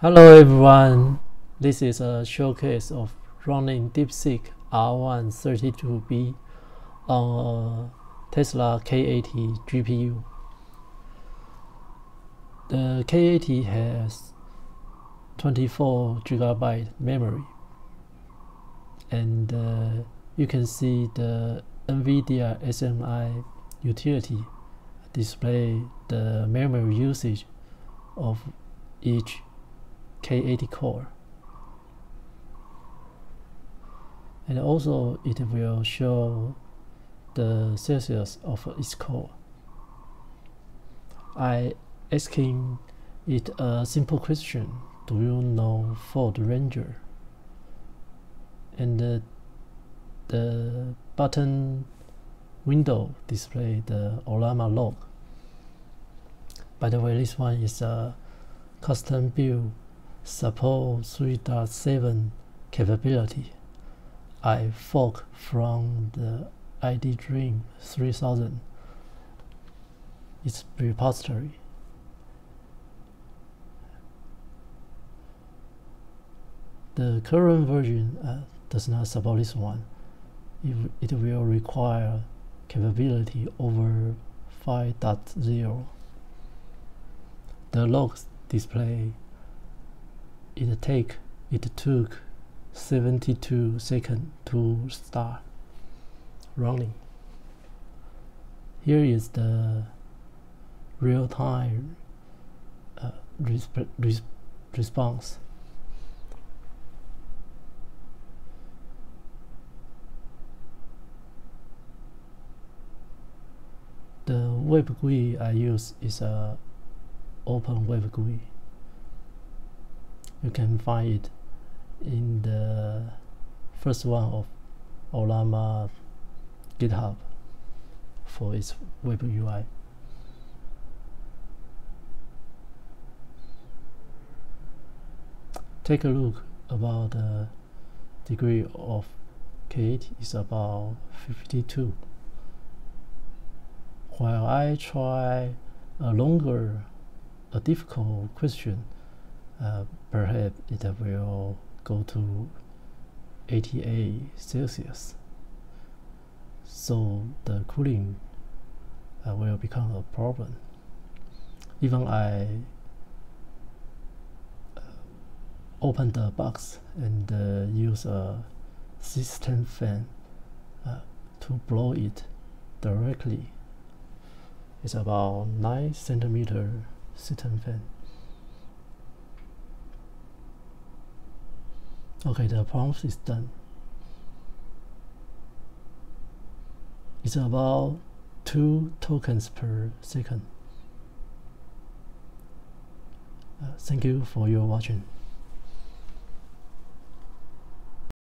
Hello everyone, this is a showcase of running DeepSeek R132B on a Tesla K80 GPU. The K80 has 24 gigabyte memory and uh, you can see the NVIDIA SMI utility display the memory usage of each K80 core. And also it will show the Celsius of its core. I asking it a simple question. Do you know Ford Ranger? And the, the button window display the Ollama log. By the way, this one is a custom build support 3.7 capability. I fork from the ID Dream 3000 its repository. The current version uh, does not support this one. It, it will require capability over 5.0. The logs display it take it took 72 seconds to start running. Here is the real-time uh, resp res response. The web GUI I use is a open web GUI you can find it in the first one of Ollama GitHub for its web UI. Take a look about the degree of K8 is about 52. While I try a longer, a difficult question uh, perhaps it will go to 88 Celsius. So the cooling uh, will become a problem. Even I uh, open the box and uh, use a system fan uh, to blow it directly. It's about 9 centimeter system fan. Okay, the prompt is done. It's about 2 tokens per second. Uh, thank you for your watching.